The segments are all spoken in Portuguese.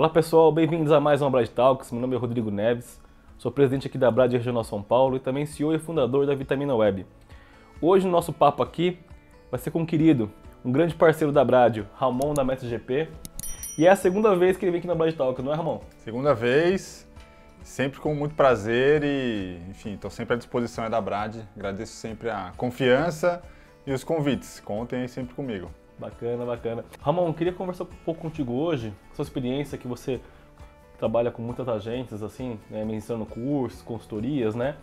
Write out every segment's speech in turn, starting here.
Olá pessoal, bem-vindos a mais um Brad Talks. Meu nome é Rodrigo Neves, sou presidente aqui da Brad Regional São Paulo e também CEO e fundador da Vitamina Web. Hoje o nosso papo aqui vai ser com um querido, um grande parceiro da Brad, Ramon da MSGP. E é a segunda vez que ele vem aqui na Brad Talk, não é Ramon? Segunda vez, sempre com muito prazer e, enfim, estou sempre à disposição da Brad. Agradeço sempre a confiança e os convites. Contem sempre comigo. Bacana, bacana. Ramon, queria conversar um pouco contigo hoje, sua experiência que você trabalha com muitas agências, assim, né, ministrando cursos, consultorias, né?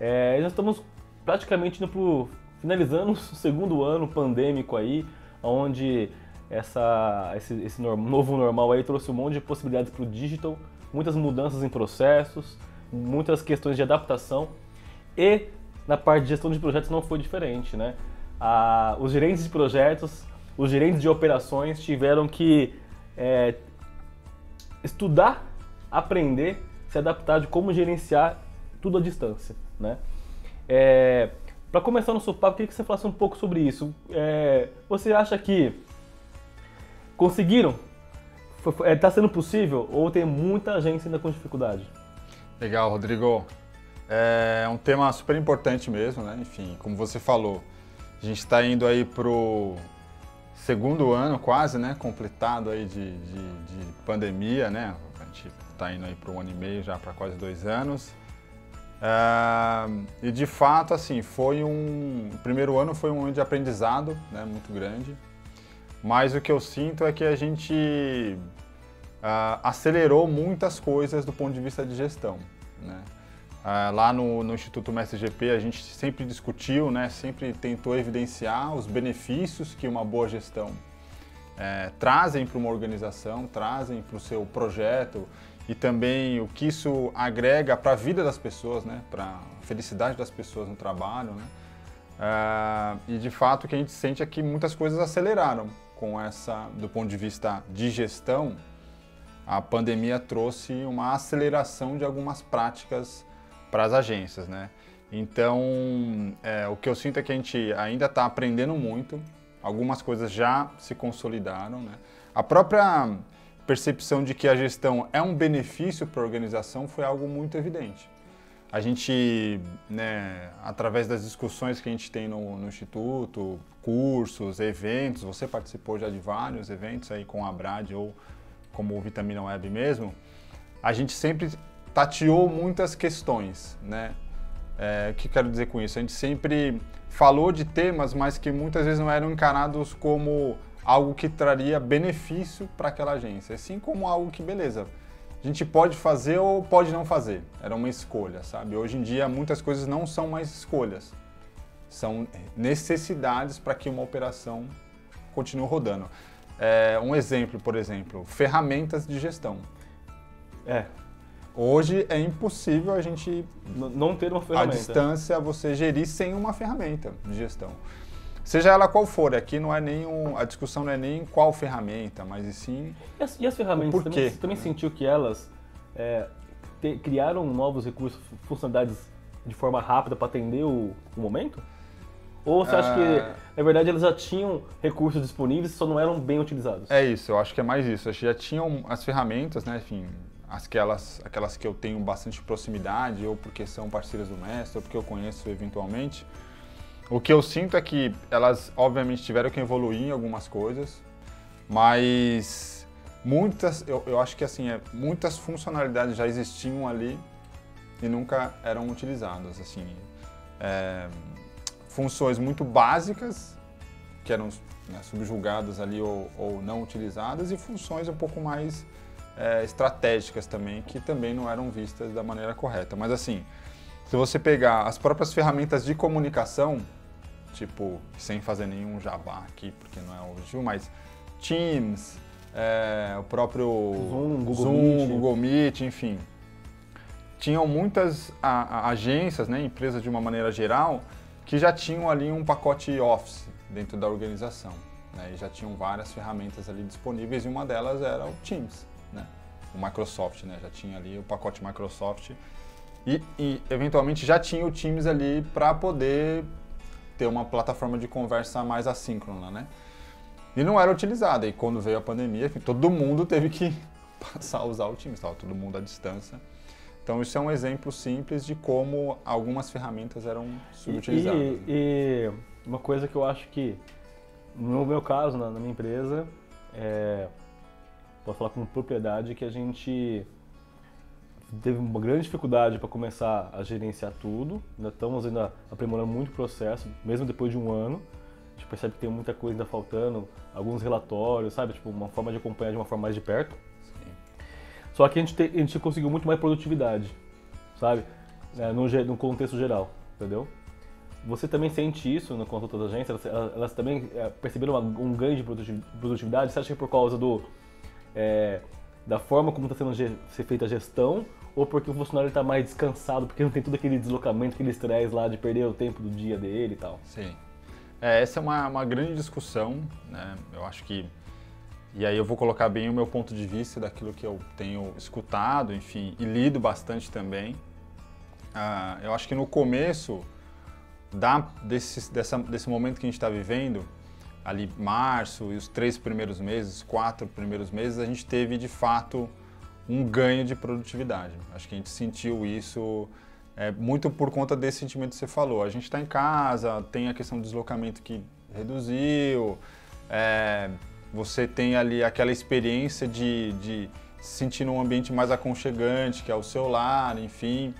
É, já estamos praticamente indo pro, finalizando o segundo ano pandêmico aí, onde essa, esse, esse novo normal aí trouxe um monte de possibilidades para o digital, muitas mudanças em processos, muitas questões de adaptação e na parte de gestão de projetos não foi diferente, né? Ah, os gerentes de projetos os gerentes de operações tiveram que é, estudar, aprender, se adaptar de como gerenciar tudo à distância, né? É, Para começar nosso papo, queria que você falasse um pouco sobre isso. É, você acha que conseguiram? Está é, sendo possível ou tem muita agência ainda com dificuldade? Legal, Rodrigo. É um tema super importante mesmo, né? Enfim, como você falou, a gente está indo aí pro segundo ano quase, né, completado aí de, de, de pandemia, né, a gente está indo aí para um ano e meio já para quase dois anos. Uh, e de fato, assim, foi um. O primeiro ano foi um ano de aprendizado né, muito grande, mas o que eu sinto é que a gente uh, acelerou muitas coisas do ponto de vista de gestão. Né? Uh, lá no, no, Instituto Mestre GP a gente sempre discutiu, né, sempre tentou evidenciar os benefícios que uma boa gestão é, trazem para uma organização, trazem para o seu projeto e também o que isso agrega para a vida das pessoas, né, para a felicidade das pessoas no trabalho. Né? Uh, e de fato o que a gente sente é que muitas coisas aceleraram com essa, do ponto de vista de gestão, a pandemia trouxe uma aceleração de algumas práticas para as agências, né? Então, é, o que eu sinto é que a gente ainda está aprendendo muito, algumas coisas já se consolidaram, né? A própria percepção de que a gestão é um benefício para a organização foi algo muito evidente. A gente, né, através das discussões que a gente tem no, no, Instituto, cursos, eventos, você participou já de vários eventos aí com a Brad ou como Vitamina Web mesmo, a gente sempre tateou muitas questões, né? É, o que quero dizer com isso? A gente sempre falou de temas, mas que muitas vezes não eram encarados como algo que traria benefício para aquela agência, assim como algo que, beleza, a gente pode fazer ou pode não fazer. Era uma escolha, sabe? Hoje em dia, muitas coisas não são mais escolhas, são necessidades para que uma operação continue rodando. É, um exemplo, por exemplo, ferramentas de gestão. É, Hoje é impossível a gente não ter uma ferramenta. A distância você gerir sem uma ferramenta de gestão. Seja ela qual for, aqui não é nem um, a discussão não é nem qual ferramenta, mas e sim. E as, e as ferramentas por também, você também sentiu que elas é, te, criaram novos recursos, funcionalidades de forma rápida para atender o, o, momento? Ou você acha que, é. na verdade, elas já tinham recursos disponíveis só não eram bem utilizados? É isso, eu acho que é mais isso. Acho que já tinham as ferramentas, né, enfim, aquelas, aquelas que eu tenho bastante proximidade, ou porque são parceiras do mestre, ou porque eu conheço eventualmente. O que eu sinto é que elas, obviamente, tiveram que evoluir em algumas coisas, mas muitas, eu, eu acho que assim, é, muitas funcionalidades já existiam ali e nunca eram utilizadas. Assim, é, funções muito básicas, que eram né, subjugadas ali ou, ou não utilizadas, e funções um pouco mais é, estratégicas também, que também não eram vistas da maneira correta. Mas assim, se você pegar as próprias ferramentas de comunicação, tipo, sem fazer nenhum jabá aqui, porque não é o objetivo, mas Teams, é, o próprio Zoom, Google, Zoom, Meet. Google Meet, enfim. Tinham muitas a, a, agências, né, empresas de uma maneira geral, que já tinham ali um pacote Office dentro da organização. Né, e já tinham várias ferramentas ali disponíveis e uma delas era o Teams o Microsoft, né? Já tinha ali o pacote Microsoft e, e eventualmente já tinha o Teams ali para poder ter uma plataforma de conversa mais assíncrona, né? E não era utilizada. E quando veio a pandemia, todo mundo teve que passar a usar o Teams, estava todo mundo à distância. Então isso é um exemplo simples de como algumas ferramentas eram subutilizadas. E, e uma coisa que eu acho que, no meu caso, na, na minha empresa, é, posso falar com propriedade que a gente teve uma grande dificuldade para começar a gerenciar tudo. Ainda estamos ainda aprimorando muito o processo, mesmo depois de um ano. A gente percebe que tem muita coisa ainda faltando, alguns relatórios, sabe? Tipo, uma forma de acompanhar de uma forma mais de perto. Só que a gente, te, a gente conseguiu muito mais produtividade, sabe? É, no, no, contexto geral, entendeu? Você também sente isso no consulta da agência? Elas, elas também é, perceberam uma, um ganho de produtividade? Você acha que é por causa do, é, da forma como está sendo ser feita a gestão ou porque o funcionário está mais descansado, porque não tem todo aquele deslocamento, aquele estresse lá de perder o tempo do dia dele e tal? Sim. É, essa é uma, uma grande discussão, né? Eu acho que e aí eu vou colocar bem o meu ponto de vista daquilo que eu tenho escutado, enfim, e lido bastante também. Ah, eu acho que no começo da, desse, dessa, desse momento que a gente está vivendo, ali março e os três primeiros meses, quatro primeiros meses, a gente teve de fato um ganho de produtividade. Acho que a gente sentiu isso é, muito por conta desse sentimento que você falou. A gente está em casa, tem a questão do deslocamento que reduziu, é, você tem ali aquela experiência de, de se sentir num ambiente mais aconchegante, que é o seu lar, enfim,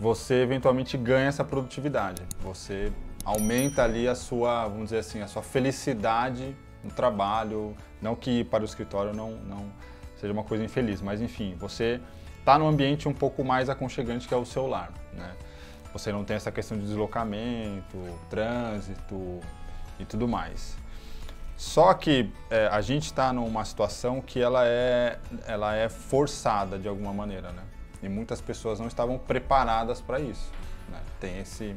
você eventualmente ganha essa produtividade. Você aumenta ali a sua, vamos dizer assim, a sua felicidade no trabalho, não que para o escritório não, não seja uma coisa infeliz, mas enfim, você está num ambiente um pouco mais aconchegante que é o seu lar, né? Você não tem essa questão de deslocamento, trânsito e tudo mais. Só que é, a gente está numa situação que ela é, ela é forçada de alguma maneira, né? E muitas pessoas não estavam preparadas para isso. Né? Tem esse,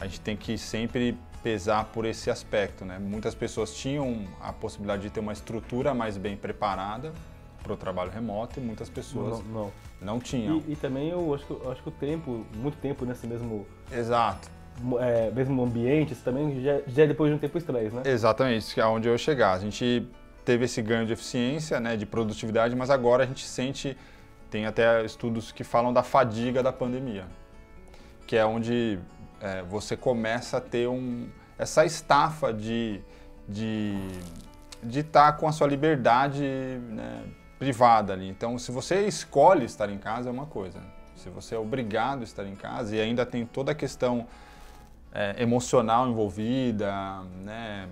a gente tem que sempre pesar por esse aspecto, né? Muitas pessoas tinham a possibilidade de ter uma estrutura mais bem preparada para o trabalho remoto e muitas pessoas não, não. não tinham. E, e, também eu acho, que, eu acho que o tempo, muito tempo nesse mesmo Exato é, mesmo ambiente, isso também já, já é depois de um tempo estranho, né? Exatamente, que é onde eu ia chegar. A gente teve esse ganho de eficiência, né, de produtividade, mas agora a gente sente, tem até estudos que falam da fadiga da pandemia, que é onde é, você começa a ter um, essa estafa de de de estar tá com a sua liberdade né, privada ali. Então, se você escolhe estar em casa é uma coisa. Se você é obrigado a estar em casa e ainda tem toda a questão é, emocional envolvida, né?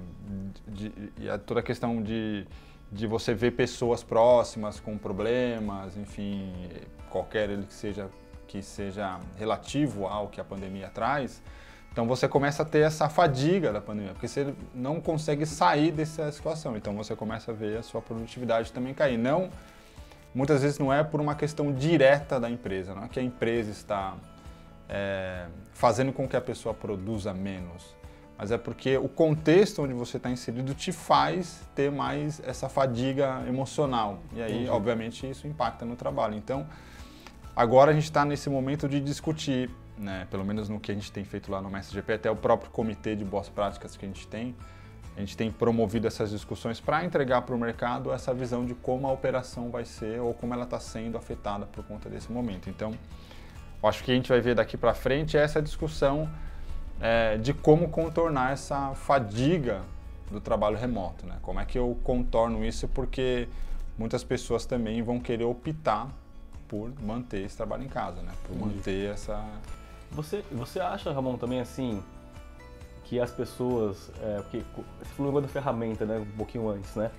De, e a, toda a questão de, de você ver pessoas próximas com problemas, enfim, qualquer ele que seja, que seja relativo ao que a pandemia traz. Então você começa a ter essa fadiga da pandemia, porque você não consegue sair dessa situação. Então você começa a ver a sua produtividade também cair. Não, muitas vezes não é por uma questão direta da empresa, não é que a empresa está é, fazendo com que a pessoa produza menos, mas é porque o contexto onde você está inserido te faz ter mais essa fadiga emocional. E aí, Entendi. obviamente, isso impacta no trabalho. Então, agora a gente está nesse momento de discutir, né, pelo menos no que a gente tem feito lá no MSGP, até o próprio comitê de boas práticas que a gente tem, a gente tem promovido essas discussões para entregar para o mercado essa visão de como a operação vai ser ou como ela está sendo afetada por conta desse momento. Então, acho que a gente vai ver daqui para frente essa discussão é, de como contornar essa fadiga do trabalho remoto, né? Como é que eu contorno isso? Porque muitas pessoas também vão querer optar por manter esse trabalho em casa, né? Por manter essa. Você, você acha, Ramon, também assim que as pessoas, é, porque você falou da ferramenta, né? Um pouquinho antes, né?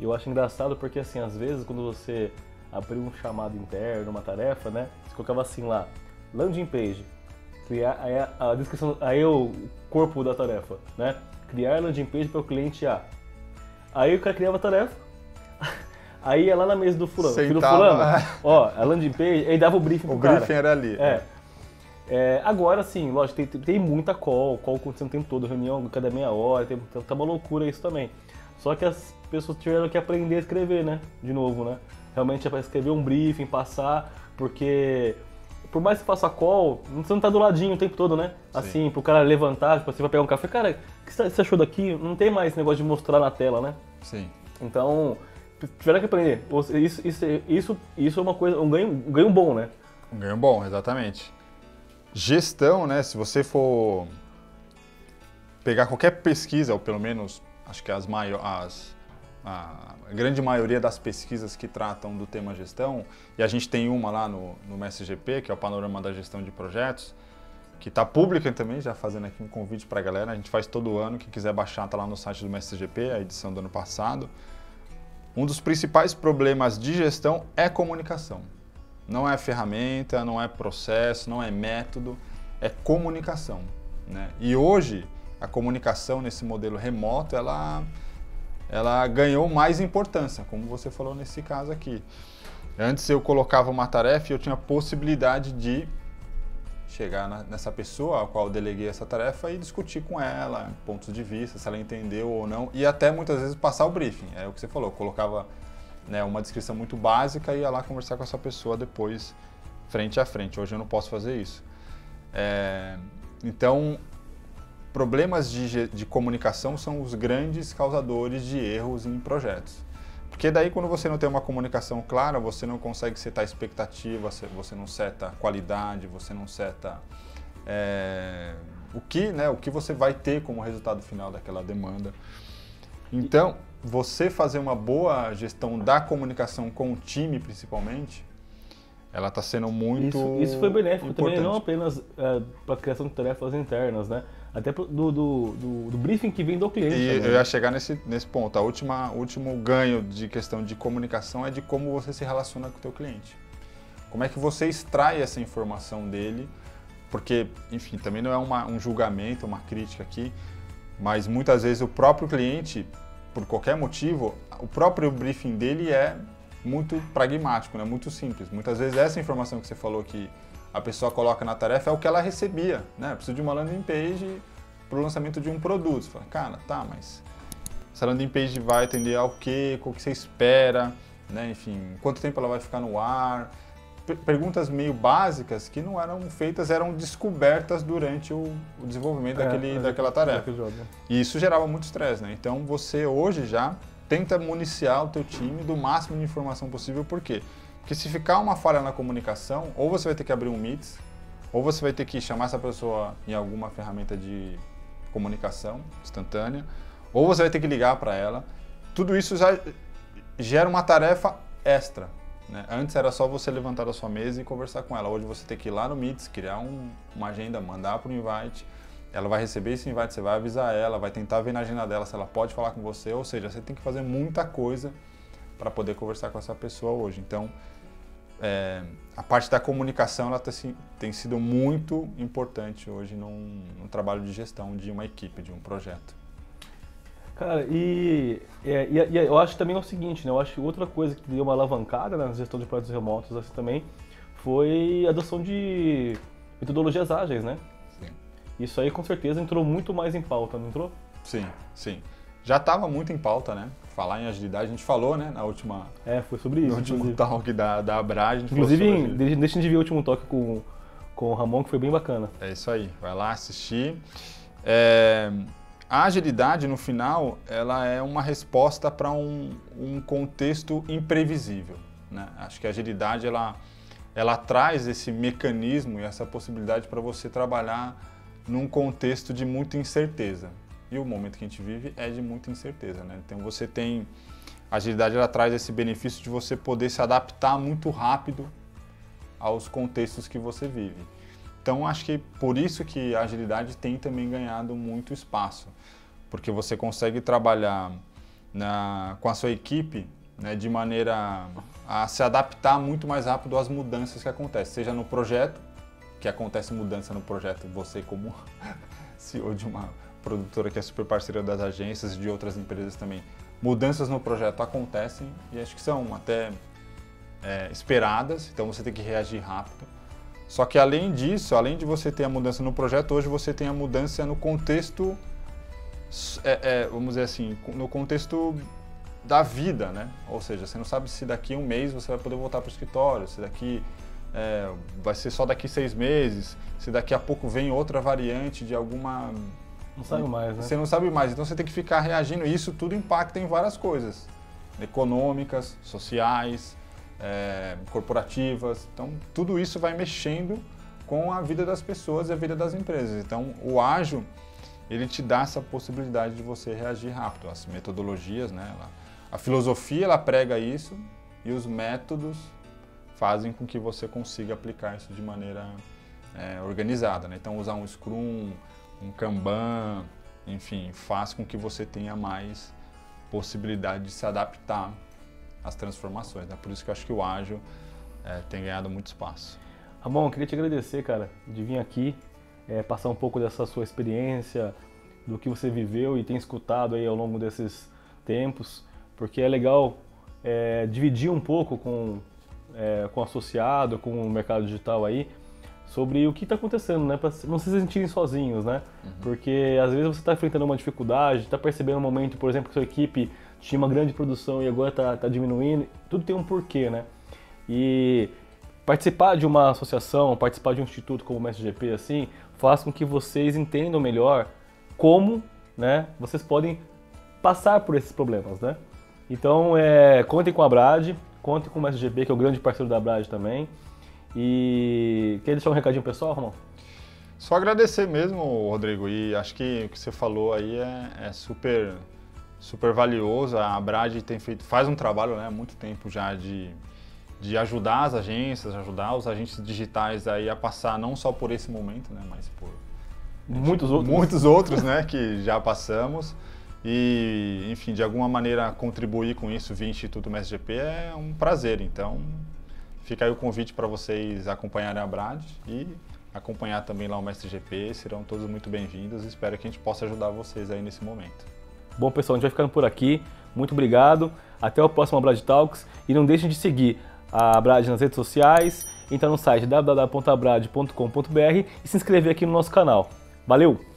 E eu acho engraçado porque assim, às vezes quando você abriu um chamado interno, uma tarefa, né? Você colocava assim lá, landing page, criar aí a, descrição, aí o corpo da tarefa, né? Criar landing page para o cliente A. Aí o cara criava a tarefa, aí ia lá na mesa do fulano, filho do fulano, ó, a landing page, aí dava o briefing pro o cara. O briefing era ali. É. É, agora sim, lógico, tem, tem muita call, call acontecendo o tempo todo, reunião cada meia hora, tem, tá uma loucura isso também. Só que as pessoas tiveram que aprender a escrever, né? De novo, né? Realmente é para escrever um briefing, passar, porque por mais que faça call, você não tá do ladinho o tempo todo, né? Sim. Assim, pro cara levantar, tipo, você vai pegar um café, cara, o que você achou daqui? Não tem mais negócio de mostrar na tela, né? Sim. Então, tiveram que aprender. Isso, isso, isso, isso é uma coisa, um ganho, um ganho bom, né? Um ganho bom, exatamente. Gestão, né? Se você for pegar qualquer pesquisa, ou pelo menos acho que as maiores, a grande maioria das pesquisas que tratam do tema gestão, e a gente tem uma lá no, no MSGP, que é o Panorama da Gestão de Projetos, que está pública também, já fazendo aqui um convite para a galera. A gente faz todo ano, quem quiser baixar está lá no site do MSGP, a edição do ano passado. Um dos principais problemas de gestão é comunicação. Não é ferramenta, não é processo, não é método, é comunicação. Né? E hoje, a comunicação nesse modelo remoto, ela, ela ganhou mais importância, como você falou nesse caso aqui. Antes eu colocava uma tarefa e eu tinha possibilidade de chegar na, nessa pessoa a qual deleguei essa tarefa e discutir com ela pontos de vista, se ela entendeu ou não, e até muitas vezes passar o briefing. É o que você falou, colocava né, uma descrição muito básica e ia lá conversar com essa pessoa depois, frente a frente. Hoje eu não posso fazer isso. É, então, problemas de, de comunicação são os grandes causadores de erros em projetos. Porque daí quando você não tem uma comunicação clara, você não consegue setar expectativa, você não seta qualidade, você não seta é, o que, né, o que você vai ter como resultado final daquela demanda. Então, você fazer uma boa gestão da comunicação com o time, principalmente, ela está sendo muito isso, isso foi benéfico importante. também, não apenas é, para a criação de tarefas internas, né? Até do, do, do, do, briefing que vem do cliente. E também. eu ia chegar nesse, nesse ponto. O último ganho de questão de comunicação é de como você se relaciona com o teu cliente. Como é que você extrai essa informação dele, porque, enfim, também não é uma, um julgamento, uma crítica aqui, mas muitas vezes o próprio cliente, por qualquer motivo, o próprio briefing dele é muito pragmático, né? muito simples. Muitas vezes essa informação que você falou que a pessoa coloca na tarefa é o que ela recebia, né? Preciso de uma landing page para o lançamento de um produto. Você fala, cara, tá, mas essa landing page vai atender ao quê? O que você espera? Né? Enfim, quanto tempo ela vai ficar no ar? perguntas meio básicas que não eram feitas, eram descobertas durante o, o desenvolvimento é, daquele, daquela tarefa. E isso gerava muito estresse, né? Então você hoje já tenta municiar o teu time do máximo de informação possível, por quê? Porque se ficar uma falha na comunicação, ou você vai ter que abrir um Meets, ou você vai ter que chamar essa pessoa em alguma ferramenta de comunicação instantânea, ou você vai ter que ligar para ela. Tudo isso já gera uma tarefa extra. Né? Antes era só você levantar da sua mesa e conversar com ela. Hoje você tem que ir lá no Meets, criar um, uma agenda, mandar para o invite. Ela vai receber esse invite, você vai avisar ela, vai tentar ver na agenda dela se ela pode falar com você. Ou seja, você tem que fazer muita coisa para poder conversar com essa pessoa hoje. Então, é, a parte da comunicação ela tem, tem sido muito importante hoje num, num, trabalho de gestão de uma equipe, de um projeto. Cara, e, é, e, e, eu acho também é o seguinte, né? Eu acho que outra coisa que deu uma alavancada na gestão de projetos remotos assim, também foi a adoção de metodologias ágeis, né? Sim. Isso aí com certeza entrou muito mais em pauta, não entrou? Sim, sim. Já estava muito em pauta, né? falar em agilidade, a gente falou, né, na última. É, foi sobre isso. No último inclusive. talk da, da Abra, a gente Inclusive, deixa de ver o último talk com, com o Ramon, que foi bem bacana. É isso aí, vai lá assistir. É, a agilidade, no final, ela é uma resposta para um, um contexto imprevisível. Né? Acho que a agilidade, ela, ela traz esse mecanismo e essa possibilidade para você trabalhar num contexto de muita incerteza. E o momento que a gente vive é de muita incerteza, né? Então você tem a agilidade ela traz esse benefício de você poder se adaptar muito rápido aos contextos que você vive. Então acho que por isso que a agilidade tem também ganhado muito espaço, porque você consegue trabalhar na, com a sua equipe né, de maneira a se adaptar muito mais rápido às mudanças que acontecem, seja no projeto, que acontece mudança no projeto, você como CEO de uma produtora que é super parceira das agências e de outras empresas também, mudanças no projeto acontecem e acho que são até é, esperadas, então você tem que reagir rápido. Só que além disso, além de você ter a mudança no projeto, hoje você tem a mudança no contexto, é, é, vamos dizer assim, no contexto da vida, né? Ou seja, você não sabe se daqui um mês você vai poder voltar para o escritório, se daqui é, vai ser só daqui seis meses, se daqui a pouco vem outra variante de alguma não sabe mais, né? Você não sabe mais, então você tem que ficar reagindo. Isso tudo impacta em várias coisas. econômicas, sociais, é, corporativas. Então, tudo isso vai mexendo com a vida das pessoas e a vida das empresas. Então, o ágil, ele te dá essa possibilidade de você reagir rápido. As metodologias, né? A filosofia, ela prega isso e os métodos fazem com que você consiga aplicar isso de maneira é, organizada. Né? Então, usar um Scrum, um Kanban, enfim, faz com que você tenha mais possibilidade de se adaptar às transformações. Né? Por isso que eu acho que o ágil é, tem ganhado muito espaço. Ramon, queria te agradecer, cara, de vir aqui, é, passar um pouco dessa sua experiência, do que você viveu e tem escutado aí ao longo desses tempos, porque é legal é, dividir um pouco com, é, com o associado, com o mercado digital aí, sobre o que está acontecendo, né? Para não se sentirem sozinhos, né? Uhum. Porque às vezes você está enfrentando uma dificuldade, está percebendo um momento, por exemplo, que sua equipe tinha uma grande produção e agora está tá diminuindo. Tudo tem um porquê, né? E participar de uma associação, participar de um instituto como o MSGP, assim, faz com que vocês entendam melhor como, né? Vocês podem passar por esses problemas, né? Então, é, contem com a Brad, contem com o MSGP, que é o grande parceiro da Brad também. E quer deixar um recadinho pessoal, Romão? Só agradecer mesmo, Rodrigo, e acho que o que você falou aí é, é super, super valioso. A Brad tem feito, faz um trabalho né, há muito tempo já de, de ajudar as agências, ajudar os agentes digitais aí a passar não só por esse momento, né, mas por muitos outros, muitos outros né, que já passamos. E, enfim, de alguma maneira contribuir com isso via Instituto MSGP é um prazer. Então, Fica aí o convite para vocês acompanharem a Brad e acompanhar também lá o Mestre GP. Serão todos muito bem-vindos. Espero que a gente possa ajudar vocês aí nesse momento. Bom, pessoal, a gente vai ficando por aqui. Muito obrigado. Até o próximo Brad Talks. E não deixem de seguir a Brad nas redes sociais, entrar no site www.abrad.com.br e se inscrever aqui no nosso canal. Valeu!